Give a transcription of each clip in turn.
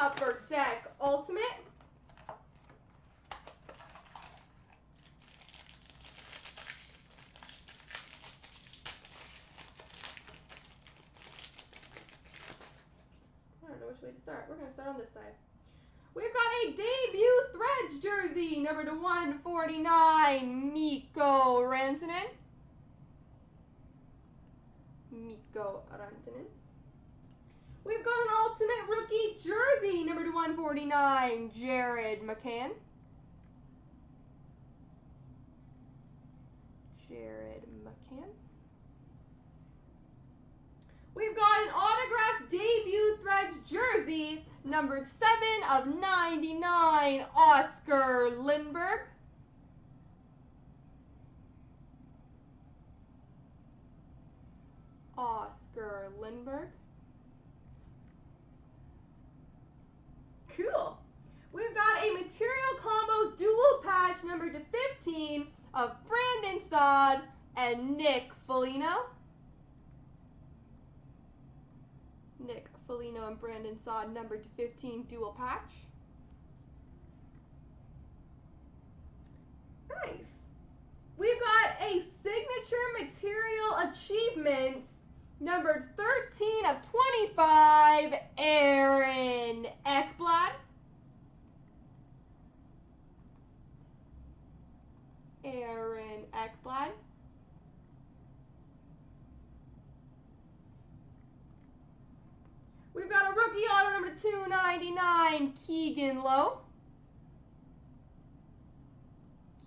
a box 1516 Upper Deck Ultimate. I don't know which way to start. We're going to start on this side. We've got a debut Threads jersey, number to 149, Mikko Rantanen. Mikko Rantanen. We've got an Ultimate Rookie jersey, number to 149, Jared McCann. Jared McCann. We've got an autographed debut Threads jersey, numbered 7 of 99, Oscar Lindberg. Oscar Lindberg. Cool. We've got a Material Combos dual patch number to 15 of Brandon Saad and Nick Foligno. Nick Foligno and Brandon Saad number to 15 dual patch. Nice. We've got a signature material achievements number 13 of 25, Aaron Ekblad. Aaron Ekblad. We've got a rookie auto number 299, Keegan Lowe.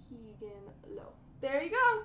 Keegan Lowe. There you go.